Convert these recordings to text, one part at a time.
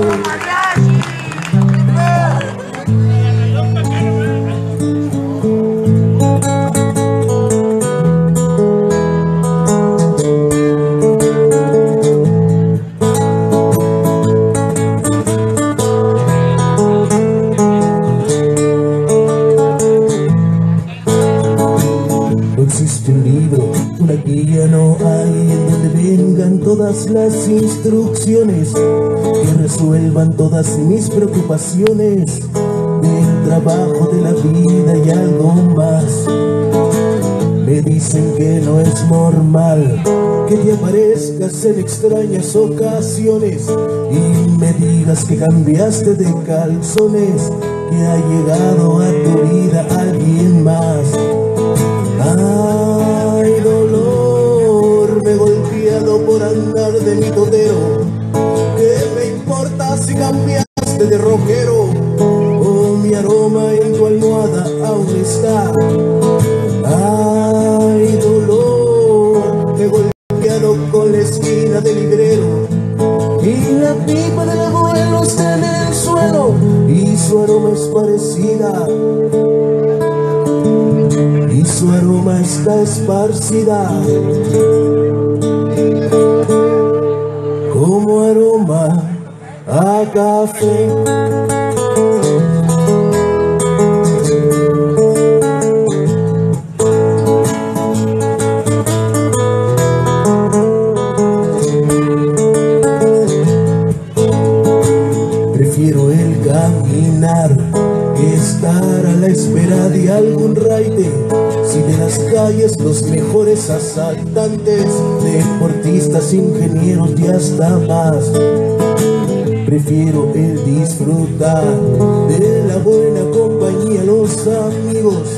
Absolutely. Una guía no hay en donde vengan todas las instrucciones que resuelvan todas mis preocupaciones del trabajo, de la vida y algo más. Me dicen que no es normal que te aparezcas en extrañas ocasiones y me digas que cambiaste de calzones, que ha llegado a tu vida por andar de mi totero. ¿Qué me importa si cambiaste de rockero? Oh, mi aroma en tu almohada aún está. Ay, dolor, me golpeado con la esquina del librero. Y la pipa del abuelo está en el suelo y su aroma es parecida y su aroma está esparcida café. Prefiero el caminar estar a la espera de algún raite. Si de las calles los mejores asaltantes, deportistas, ingenieros y hasta más. Prefiero el disfrutar de la buena compañía, los amigos.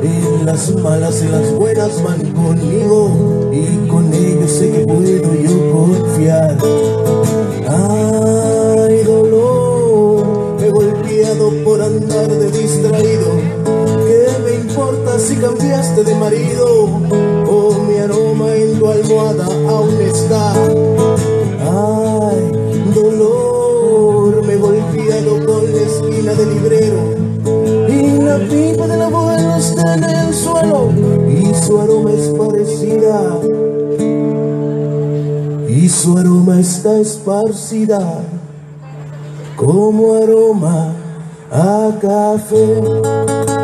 En las malas, en las buenas van conmigo y con ellos sé que puedo yo confiar. Ay, dolor, he golpeado por andar de distraído. ¿Qué me importa si cambiaste de marido? Oh, mi aroma en tu almohada aún está. Y su aroma está esparcida como aroma a café.